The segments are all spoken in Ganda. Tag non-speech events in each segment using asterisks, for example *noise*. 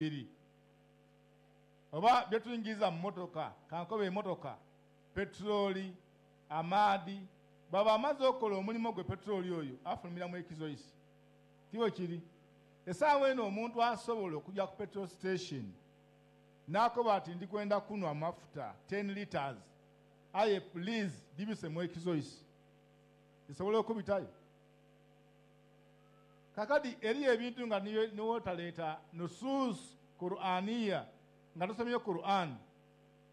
biri. Oba byetuyingiriza mu motoka kankoba emotoka petulooli amaadi baba amaze okukola omulimu gwe petulooli oyo afulumiramu ekizoisi kiwe kiri? Esaawa eno omuntu asobola okujja ku petrol station n'akoba ati ndikwenda kunwa amafuta 10 liters aye please dibisemu ekizoisi esobola okubitayo kakati eri ebintu nga niwotaleeta nusus quraniya nga tosomye quran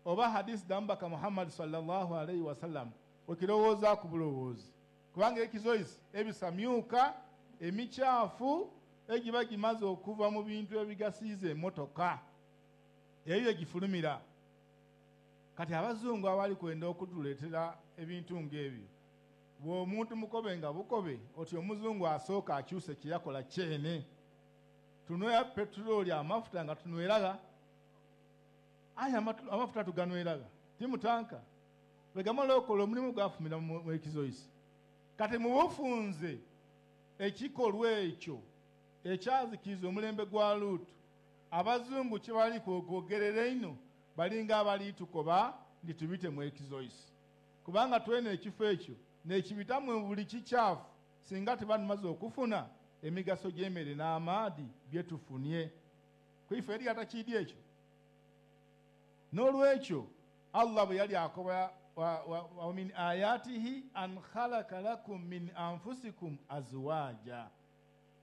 oba hadisi dambaka muhammadi sallallahu alaihi wasallam okirowooza ku bulowoozi. Kubanga ekizoisi ebisamyuka emikyafu egiba gimaze okuva mu bintu ebigasiiza emotoka eyo egifulumira. Kati abazungu abali kwenda okutuleetera ebintu ng'ebyo bw'omuntu mukobe nga bukobe oti omuzungu asooka akyuse kyeyakola kyene. Tunwera petulooli amafuta nga tunweraga aye amafuta tuganweraga timutanka bwegamala okukola omulimu gwafumira mu ekizoisi kati mubufunze ekikolwa ekyo ekyazikiriza omulembe gwa luutu abazungu kyebali kwogerera ino balinga abali tukoba nditubite mu ekizoisi kubanga twena ekifo ekyo nekibitamu buli kikyafu singa tebatumaze okufuna emigaso gy'emmere n'amaadi byetufunye kwife eri atakidi ekyo? N'olwekyo allah bwe yali akoba wa min ayatihi an khalaka lakum min anfusikum azwaja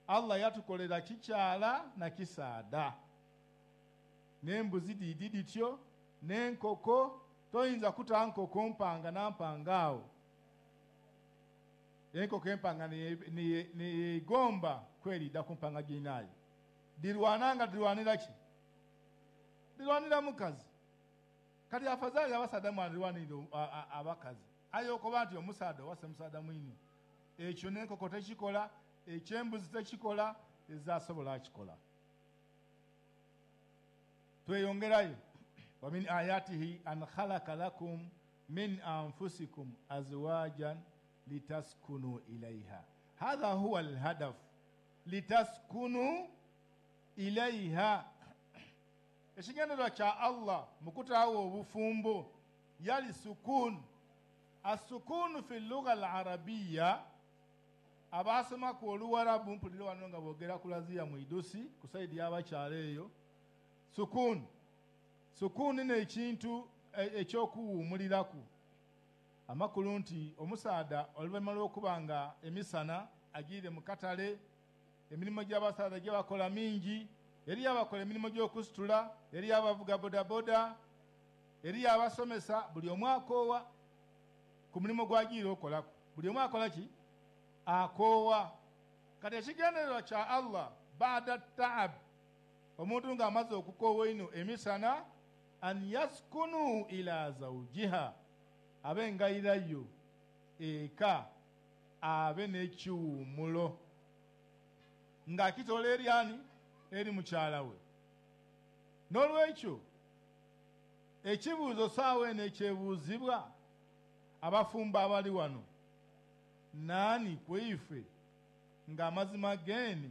allah yatukolera kikyala na kisaada. N'embuzi diidi dityo n'enkoko toyinza kuta nkoko mpanga nampanga awo enkoko empanga neyegomba kweridda ku mpanga ginaayo dirwana nga dirwanira ki? Dirwanira mukazi. Kati afazaali abasaada mwandirwanire abakazi. Ayokoba nti omusaada owase musaada mwini ekyo n'enkoko tekikola ekyembuzi tekikola ezasobola akikola. Tweyongerayo. Wa min ayatihi an khalaka lakum min anfusikum azwajan litaskunu ilaiha. Hadha huwa alhadaf. Litaskunu ilaiha. *clears throat* Ekigendererwa kya allah mu kutaawa obufumbo yali sukun. Asukunu fi lugha alarabiya abasomaku oluwarabu mpulire wano nga boogera ku laziya mu idusi ku saidi y'abakyala eyo sukun sukun nekintu ekyokuwumuliraku amakulu nti omusaada oluvannyuma lw'okuba nga emisana agiire mu katale emirimu gy'abasaada gye bakola mingi eriyo abakola emirimu gy'okusitula eriyo abavuga bodaboda eriyo abasomesa buli omu akoowa ku mulimu gwagiire okolaku buli omu akola ki? Akoowa. Kati ekigendererwa kya allah baada taab omuntu ng'amaze okukoowa ino emisana an yaskunu ila zawjiha abe ngayirayo eka abe n'ekiwumulo. Ng'akitoola eri ani? Eri mukyala we. N'olwekyo ekibuuzo saawa eno ekyebuuzibwa abafumba abali wano naani kweife ng'amazima geeni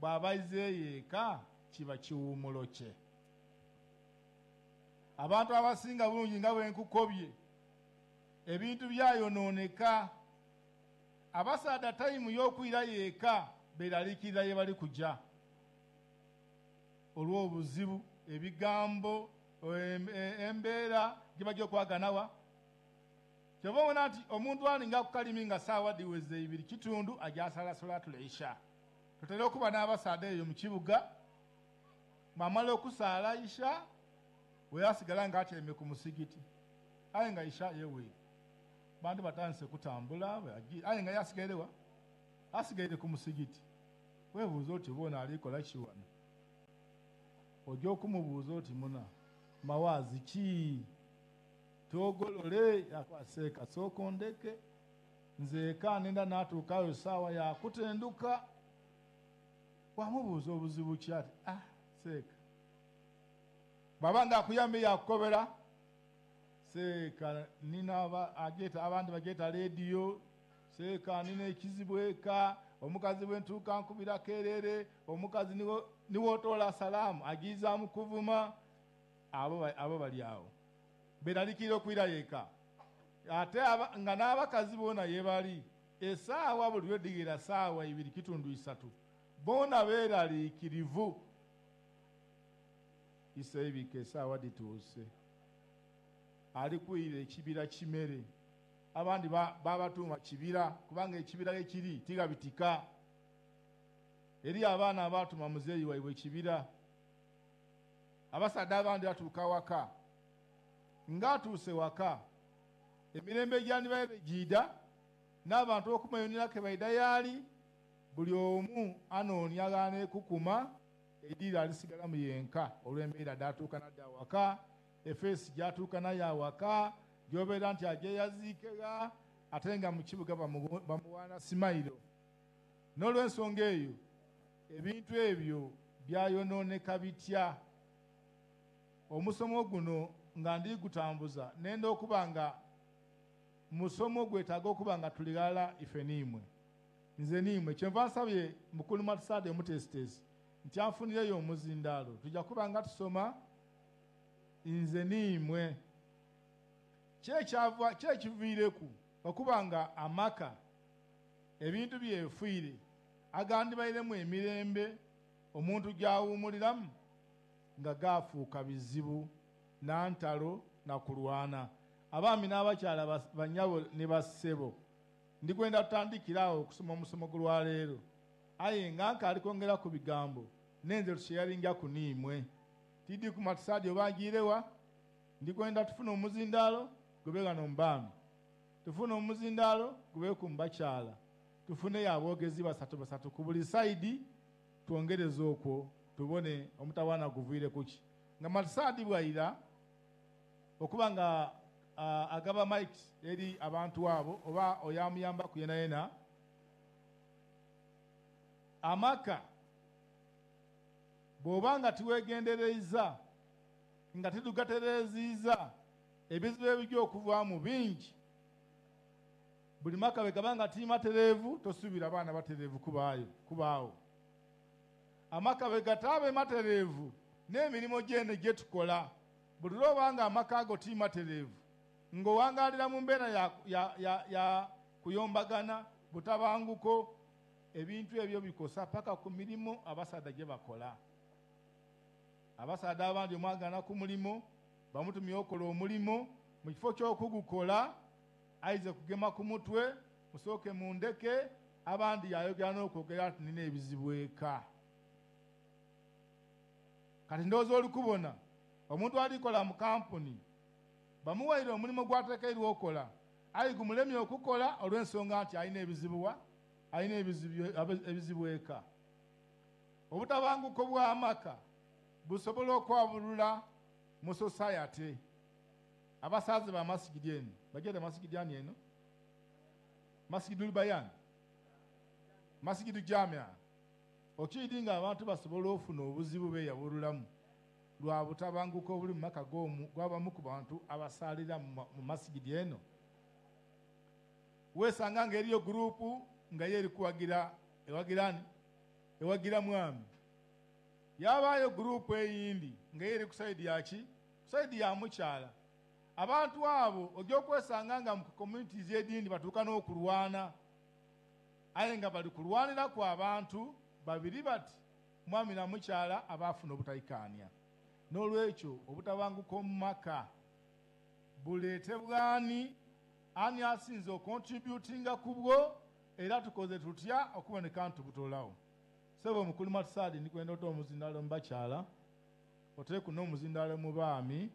bw'abaizeeyo eka kiba kiwumulo kye? Abantu abasinga bulungi nga bwenkukobye ebintu byayonooneka. Abasaada tayimu y'okwirayo eka beeraliikirira ye bali kujja. Olw'obuzibu ebigambo embeera gye bajja okwaganawa kyova obona nti omuntu alinga ku kalimi nga saawa diweze ibiri kitundu ajasala solatul isha. Tutera okuba n'abasaada eyo mu kibuga mwamala okusaala isha weyasigala nga atyeme ku musigiti. Aye nga isha yewe bantu batandise kutambula aye nga yasigairewa asigaire ku musigiti. Webuuza oti bona alikola kiwano ojja okumubuuza oti muna mawaazi ki? Togolole yakwaseeka sooka ondeke nze eka nenda n'atuukayo saawa yakutenduka wamubuuza obuzibu ki ati ah seeka. Bwaba nga akuyambye yakukobera seeka nina ageeta abandi bageeta rediyo seeka nina ekizibu eka omukazi bwe ntuuka nkubira kerere omukazi niwo niwotoola salaamu agiyizaamu kuvuma. Abo ba- abo bali awo. Beralikira okwira yeka ate nga n'abakazi boona yebali esaawa buli lweddigira saawa ibiri kitundu isatu. Boona beeraliikirivu. Isaibika esaawa dituuse ali kwira ekibira kimere. Abandi ba- babatuuma kibira kubanga ekibira ekiri tigabitika. Eri abaana abatuma muzeeyi waibwe ekibira abasadde abandi batuuka waka. Ng'atuuse waka emirembe gyandibaire giida n'abantu okumweyonera ke baida yaali buli omu anoonya agaana ekukuma eddiira alisigala mu yenka olw'embeera datuuka nadda awaka efeesi gyatuuka naye awaka gyobeera nti ajeyaziikera ate nga mu kibuga bamu- bamuwaana simayiro. N'olw'ensonga eyo ebintu ebyo byayonooneka bitya? Omusomo guno nga ndi gutambuza nenda okuba nga musomo gwetaaga okuba nga tuli lala ife niimwe. Nze niimwe. Kyenva nsabye mukulu matusaade omutesitesi nti anfunireyo omuzindaalo tujja kuba nga tusoma nze niimwe kyekyava kyekiviireku okuba nga amaka ebintu byefiire agandibairemu emirembe omuntu gyawuumuliramu nga gaafuuka bizibu nantalo nakulwana abaami n'abakyala banyabo ne bassebo ndigwenda tutandikira awo okusoma omusomo gulwaleero aye nga nkaali kwongera ku bigambo nenze tusheyalinga ku niimwe tidi ku matusaadi oba agiirewa ndigwenda tufune omuzindaalo gube gano mubaami tufune omuzindaalo gube ku mubakyala tufuneyo aboogezi basatu basatu. Ku buli sayidi twongereze okwo tubone omutawaana guviire kuki nga matusaadi bwaira okuba nga agaba mikes eri abantu abo oba oyamuyambaku yena yena amaka bw'oba nga tiweegendereza nga titugatereeziza ebizibu ebijja okuvaamu bingi buli maka bwe gaba nga timatereevu tosuubira baana batereevu kubaayo kubaawo. Amaka bwe gataabe matereevu n'emirimu gyene gye tukola buli lwobanga amaka ago timatereevu ng'owangaalira mu mbeera ya, ya, ya, ya kuyombagana butabanguko ebintu ebyo bikosa paka ku mirimu abasaadha gye bakola abasaadha abandi omwagana ku mulimu bamutumye okola omulimu mu kifo ky'okugukola aize kugema ku mutwe musooke mundeke abandi yayogera n'okwogera nti nina ebizibu eka. Kati ndowooza oli kubona omuntu alikola mu kampuni bamuwaire omulimu gwatekeirwa okola ayi gumulemye okukola olw'ensonga nti alina ebizibuwa alina ebizibu eka. Obutabanguko bw'amaka busobola okwabulula mu society. Abasaze ba masigidi eno. Bajere masigidi ani eno? Masigidi ulibayani masigidi jamia okiiri nga abantu basobola ofuna obuzibu beyabululamu lwa butabanguko obuli mu maka gw'abamu ku bantu abasaalira mu ma- mu masigidi eno. Weesanga nga eriyo gurupu nga ye eri kuwagira ewagira ani? Ewagira mwami yabaayo gurupu eyindi nga ye eri ku sayidi yaki ku sayidi ya mukyala. Abantu abo ojja okwesanga nga mu communities edindi batuuka n'okulwana. Aye nga bali kulwanira ku abantu babiri bati mwami na mukyala abaafuna obutayikaanya n'olwekyo obutabanguko mu maka buleetebwani ani asinze okontributinga ku bwo era tukoze tutya okuboneka nti tubutolawo sebo mukulu matusaadi ndikwenda ota omuzindaalo mu bakyala oteeku n'omuzindaalo mu baami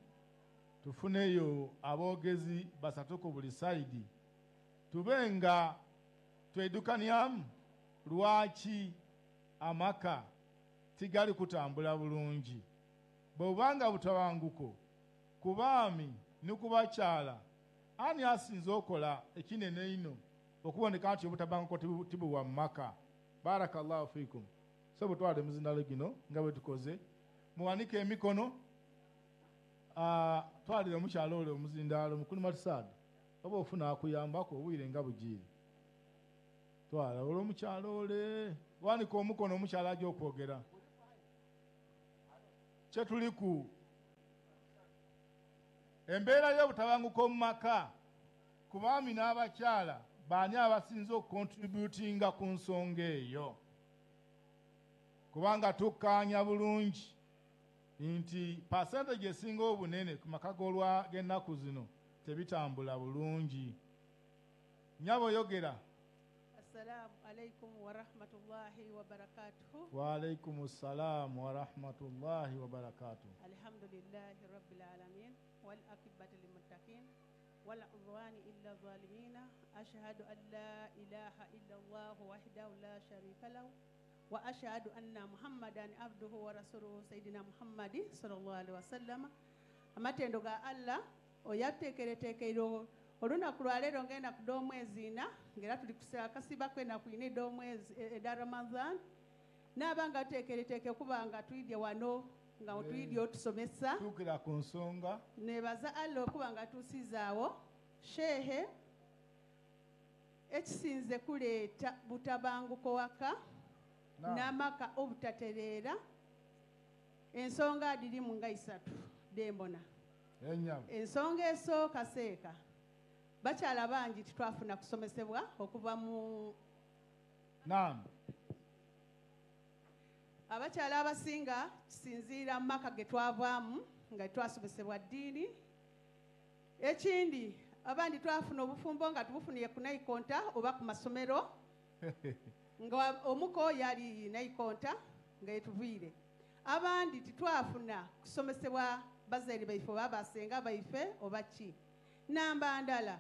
tufuneyo aboogezi basatu ku buli sayidi. Tube nga twedukanyamu lwaki amaka tigali kutambula bulungi. Bw'obanga butabanguko ku baami ne ku bakyala ani asinze okola ekinene ino okuboneka nti obutabanguko tibu- tibuwa mu maka? Barakallahu fikum so butwale muzindalo gino nga bwe tukoze muwanike emikono twalire omukyalo ole omuzindaalo mukulu matusaada oba ofuna akuyambako obwire nga bugiire twala olw'omukyalo ole wanika omukono omukyala ajja okwogera. Kyetuli ku embeera y'obutabanguko mu maka ku baami n'abakyala baani abasinze okukontributinga ku nsonga eyo kubanga tukkaanya bulungi. Nti pasentagi esinga obunene ku maka g'ennaku zino tebitambula bulungi. Nyabo yogera assalamu alaikum warahmatullahi wabarakatuhu waalaikum assalamu warahmatullahi wabarakatuhu alhamdulillahi rabbil alamin. Walakibati lilmuttaqin والعدوان إلا الظالمين أشهد أن لا إله إلا الله وحده لا شريك له wa ashhadu anna muhammadan abduhu wa rasuluhu sayidina muhammadi salllah alihi wasallama amatendo ga allah oyatuteekereteekeire olunaku lwaleero ngenda ku dw'omwezi nna ngaera tuli kusakasibako enaku ina ed'omwezi eda e, ramadan. Naaba nga tuteekereteeke okuba nga twidye wano nga twidye otusomesa. Tukira ku nsonga. Nebaza allah okuba nga tusizaawo sheehe ekisinze kuleeta butabanguko waka. N'amaka obutatereera. Ensonga dirimu nga isatu. Dembona. Ensonga esooka seeka. Bakyala bangi titwafuna kusomesebwa okuva mu abakyala abasinga kisinziira mu maka ge twavaamu nga twasomesebwa ddiini. Ekindi abandi twafuna obufumbo nga tubufuniye ku naikonta oba ku masomero *laughs* nga omuko yali naikonta nga yetuviire abandi titwafuna kusomesebwa bazaire baife oba basenga baife oba ki? Namba ndala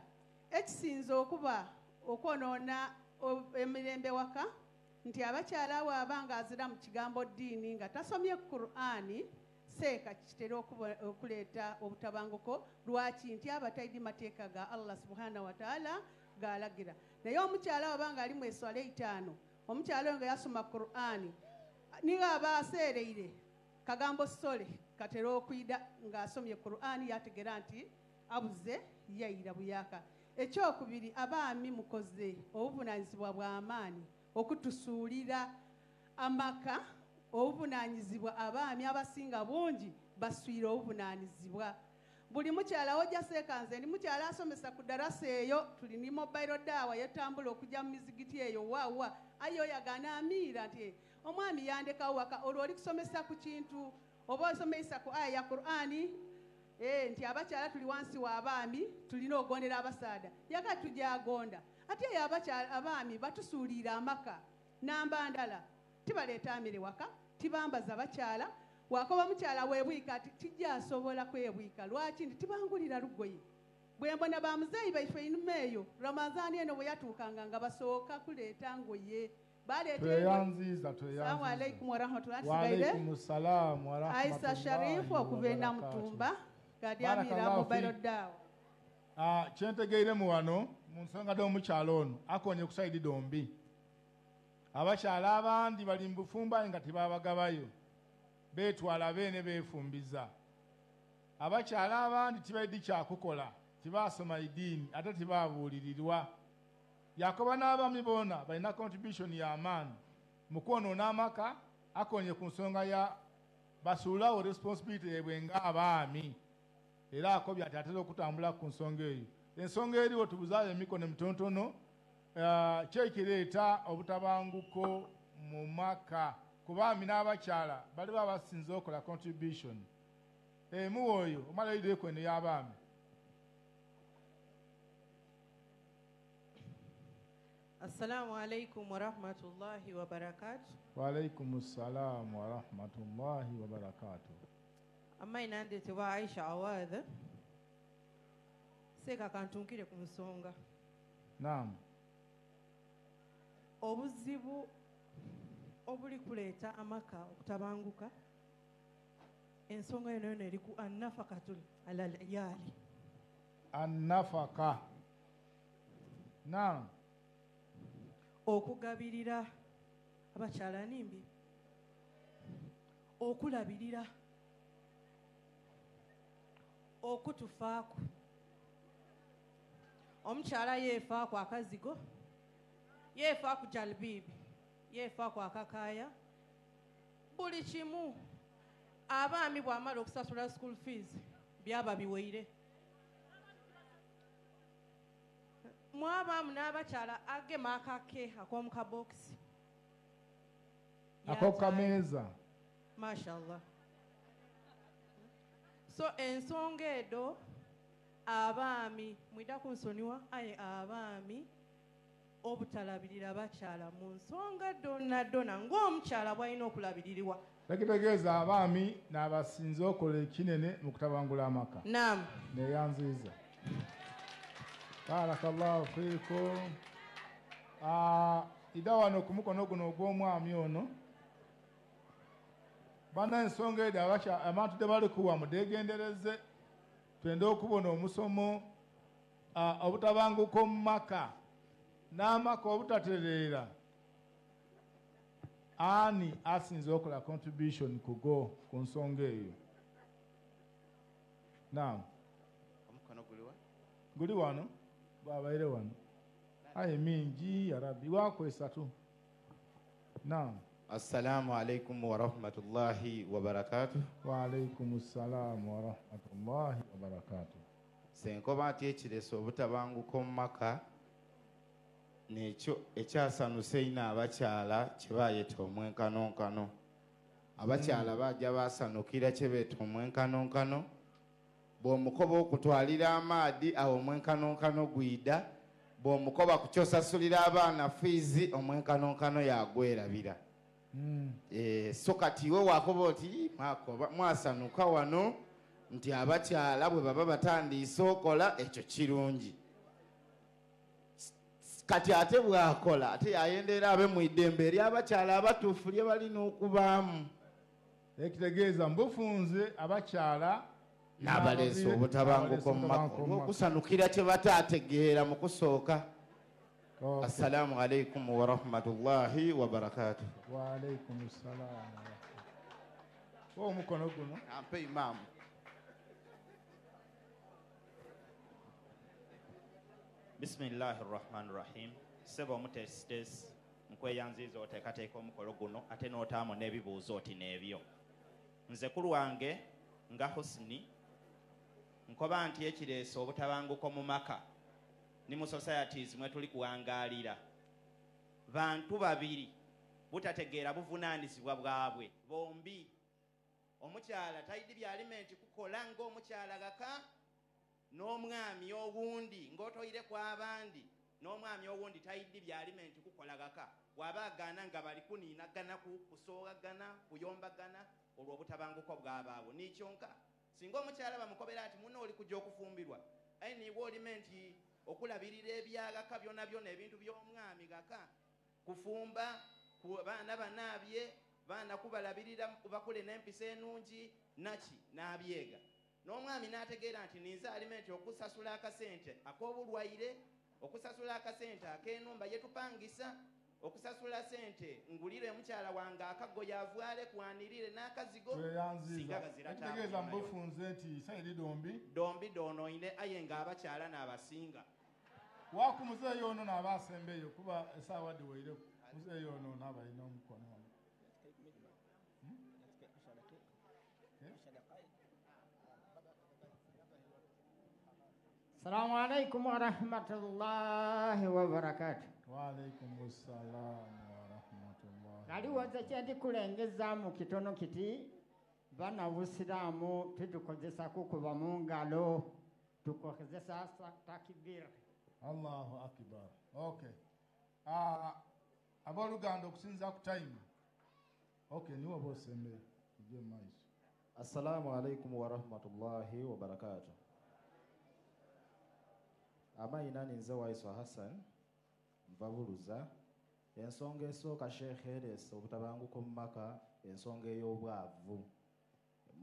ekisinza okuba okwonoona emirembe waka nti abakyala abo abanga azira mu kigambo ddiini nga tasomye qur'ani seeka kitera okuleeta obutabanguko lwaki nti abataidi mateeka ga allah subhanahu wataala galagira. Naye omukyala abo banga ali mu eswala eitaano omukyala oyo nga yasoma qur'ani niga aba aseereire kagambo sole katera okwida ng'asomye qur'ani yategera nti abuze yayira buyaka. Ekyokubiri abaami mukoze obuvunanyizibwa bw'amaanyi okutusuulira amaka obuvunanyizibwa abaami abasinga bungi baswire obuvunanyizibwa buli mukyala wojaseeka nze ndi mukyala asomesa ku darasa eyo tuli ni mobile dawa yetambula okujja mu mizigiti eyo waawa aye oyagana amiira nti omwami yandekawo waka olwo oli kusomesa ku kintu oba osomesa ku aya ya qur'ani? Eh, nti abakyala tuli wansi w'abaami tulina okugondera abasaada yaga tujagonda ate eyo abakyala abaami batusuulira amaka namba ndala. Tibaleeta amere waka tibambaza bakyala wakoba mukyala webwika ati tijja asobola kwebwika lwaki nti tibangulira lugoye? Bwe mbona bamuzeeyi baife inyuma eyo ramazaani eno bwe yatuukanga nga basooka kuleeta ngoye baleeta engoye. tweyanziiza Assalamu alaikum tweyanziiza warahmatullahi tusigaire waalaikum salaamu aisa sharifu okuva e namutumba gadyamira mobile fiik. daawo kyentegeiremu wano mu nsonga d'omukyalo ono akonye kusaidi dombi. Abakyala abandi bali mu bufumba nga tebabagabayo beetwala beene beefumbiza. Abakyala abandi tibaidi kyakukola tibasoma idiini ate tibabuulirirwa yakoba n'abaami boona balina contribution y'amaani mu kwonoona amaka akonye ku nsonga ya basuulawo responsibility yebwe ng'abaami era akobya ati atera okutambula ku nsonga eyo. Ensonga eriwo tubuzaayo emikono mitonotono ah, kyekireeta obutabanguko mu maka ku baami n'abakyala bali baba basinze okola contribution. Emu oyo omala erireku eno y'abaami assalamu alaikum warahmatullahi wabarakatu waalaikum ssalaamu warahmatullahi wabarakatuh amayi nandetebwa aisha awadha seeka kantunkire ku nsonga naam. Obuzibu obuli kuleeta amaka okutabanguka ensonga yona yona eri ku annafakatul ala lyali annafaka. Naam. Okugabirira abakyala nimbi okulabirira. Okutufaako. Omukyala yeefaaku akazigo yeefaaku jalbibi yeefaaku akakaaya buli kimu abaami bw'amala okusasula school fees byaba biweire. Mwabaamu n'abakyala agema akake ak'omu kabokisi akokameeza mashallah. So ensonga edo abaami mwida kunsonyiwa aye abaami obutalabirira bakyala mu nsonga donna donna ng'omukyala bw'alina okulabiririrwa tekitegeeza abaami n'abasinze okola ekinene mu kutabangula amaka. Nam neyanziiza barakallahu fiikum. Ah, ida wano ku mukono guno ogw'omwami ono. Bana ensonga edi abantu tebalikuwa mudegendereze twende okubona omusomo ah, obutabanguko mu maka n'amaka obutatereera. Ani asinze okola contribution kugo ku nsonga eyo? Naam. Omukono guliwa guli wano? Bwabaire wano. Aye mingi yarabi wakwesatu naam. Assalamu alaikum warahmatullahi wabarakatuh waalaikum ssalaamu warahmatullahi wabarakatu senkoba nti ekireso obutabanguko mu maka nekyo ekyasanuse ino abakyala kyebayeta omwenkanonkano. Abakyala bajja basanukira kyebeeta omwenkanonkano. Bw'omukoba okutwalira amaadi awo omwenkanonkano gwida. Bw'omukoba kukyosasulira abaana fiizi omwenkanonkano yagwerabira Eh, so kati iwe wakoba oti mwasanuka wano nti abakyala bwe baba batandiise okola ekyo kirungi kati ate bwakola ate yayendeera abe mu iddembe ery'abakyala abatuufu lye balina okubaamu ekitegeeza mbufunze abakyala n'abaleesa obutabanguko mu maka olw'okusanukira kye bataategeera mu kusooka. Okay. assalamu alaikum warahmatullahi wabarakatuh waalaikum ssalaamu wa omukono guno? Ampe imaamu bisimillahi rahmani rahim seba omutesitesi nkweyanziza oteekateeka omukolo guno ate n'otaamu n'ebibuuzo oti n'ebyo. Nze ku lwange nga husini nkoba nti ekireese obutabanguko mu maka. Ne mu societies mwe tuli kuwangaalira. Bantu babiri butategeera buvunaanyizibwa bwabwe. Bombi omukyala tayidi byalimenti kukola ng'omukyala gaka n'omwami owundi ng'otoyire ku abandi n'omwami owundi tayiddi byalimenti kukola gaka bw'aba agaana nga bali kuniinagana ku- kusoogagana kuyombagana olwo obutabanguko bw'abaabwe nikyonka singa omukyala bamukobera ati muno oli kujja okufumbirwa. Aye niwe olime nti okulabirira ebyagaka byona byona ebintu by'omwami gaka kufumba ku baana banaabye baana kubalabirira bakule n'empisa enungi naki? N'abyega n'omwami n'ategeera nti ninze alimenti okusasula akasente ak'obulwaire okusasula akasente ak'enumba yetupangisa okusasula sente ngulire mukyala wange akaggo yavwale kwanirire n'akazigo. Tweyanziza. Singa gazira ekitegeeza tamunayo. mbufunze nti saidi dombi. Dombi donoine aye ng'abakyala n'abasinga. Waku muzeeyi ono naaba asembeyo kuba esaawa diweireku muzeeyi ono naaba alina omukono wano. Hmm? Salamu alaikum warahmatullahi wabarakatu. waalaikum ssalaamu warahmatullahi Naliwoze kyendikulengezaamu kitono kiti bana busiraamu tetukozesa kukuba mu ngalo tukozesa sa- takibir allahu akbar. Okay Ah, abooluganda okusinza ku time. Okay niwe oba osembeyo tujje mu maiso. Assalamu alaikum warahmatullahi wabarakatu amayina ninze waiso hassan nva buluza ensonga esooka sheekh erese obutabanguko mu maka ensonga ey'obwavu.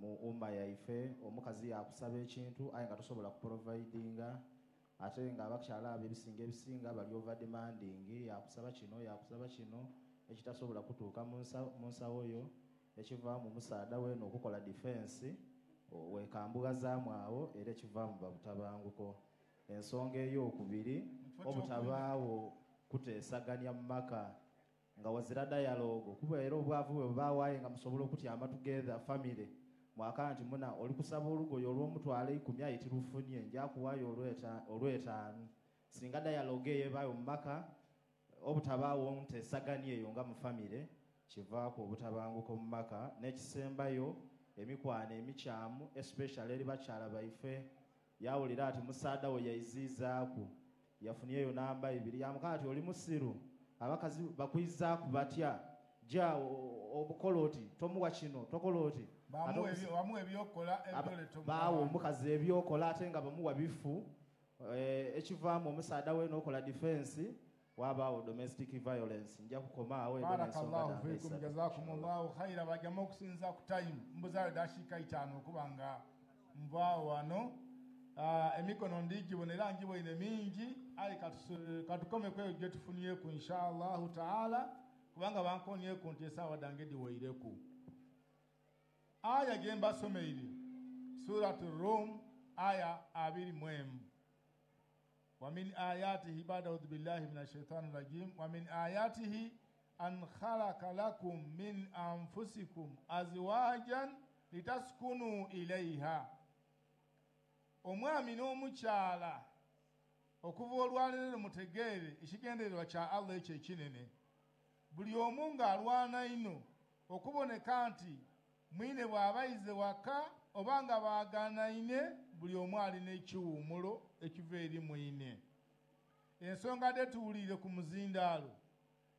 Mu umma yaife omukazi yakusaba ekintu aye nga tosobola kuprovidinga ate nga abakyala abo ebisinga ebisinga bali over demanding yakusaba kino yakusaba kino ekitasobola kutuuka mu nsa- mu nsawo yo ekivaamu musaada weeno okukola defense o- wekambugazaamu awo era ekivaamu babutabanguko ensonga eyokubiri obutabaawo kuteesaganya mu maka nga wazira dialogue. Kubeera obwavu bwe bubawaaye nga musobola okutyama together family mwaka nti muna oli kusaba olugoye olw'omutwalo ikumi ayiti lufunye njakuwayo olweta- olwetaano. Singa dayaloga eyo ebaayo mu maka obutabaawo nteesaganya eyo nga mu famire kivaako obutabanguko mu maka. N'ekisembayo emikwano emikyamu especially eri bakyala baife yawulira ati musaada we yaizizaaku yafunyeyo namba ibiri. Yamukaa ati oli musiru? Abakazi bakuyizaaku batya? Ja obukola oti tomuwa kino tokola oti. Baawa omukazi ebyokola ate nga bamuwa bifu. Eh, ekivaamu omusaada we n'okola defense wabaawo domestic violence. Nja kukomaawo eno n'ensonga barakallahu nange fikum esatu. jazakumullahu khaira bajama okusinza ku time. Mbuzayo dashiika itaano okuba nga nvaawo wano Ah, emikono ndigibona era ngiboine mingi ali katusu- katukome kweyo gye tufunyeku inshallahu taala kubanga bankonyeku nti esaawa dange diweireku aya gye mbasomeire suratu rum aya abiri mwemu ومن آياته بعد أعوذ بالله من الشيطان الرجيم ومن آياته أن خلق لكم من أنفسكم أزواجا لتسكنوا إليها omwami n'omukyala okuva olwaleero mutegeere ekigendererwa kya allah ekyo ekinene. Buli omu ng'alwana ino okuboneka nti mwine bw'abayize waka oba nga baaganaine buli omu alina ekiwumulo ekiva eri mwine. Ensonga de tuwulire ku muzindaalo.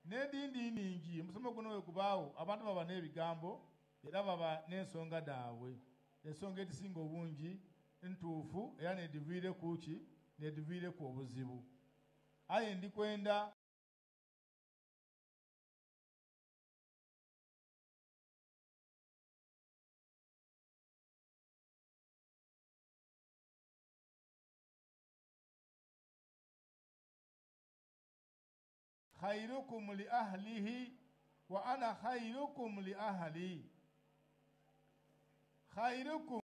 N'edindi ningi omusomo guno we gubaawo abantu baba n'ebigambo era baba n'ensonga daabwe. Ensonga edisinga obungi ntuufu era nediviire ku ki? Nediviire ku obuzibu. Aye ndikwenda khairukum li ahlihi wa ana khairukum li ahli. Khairukum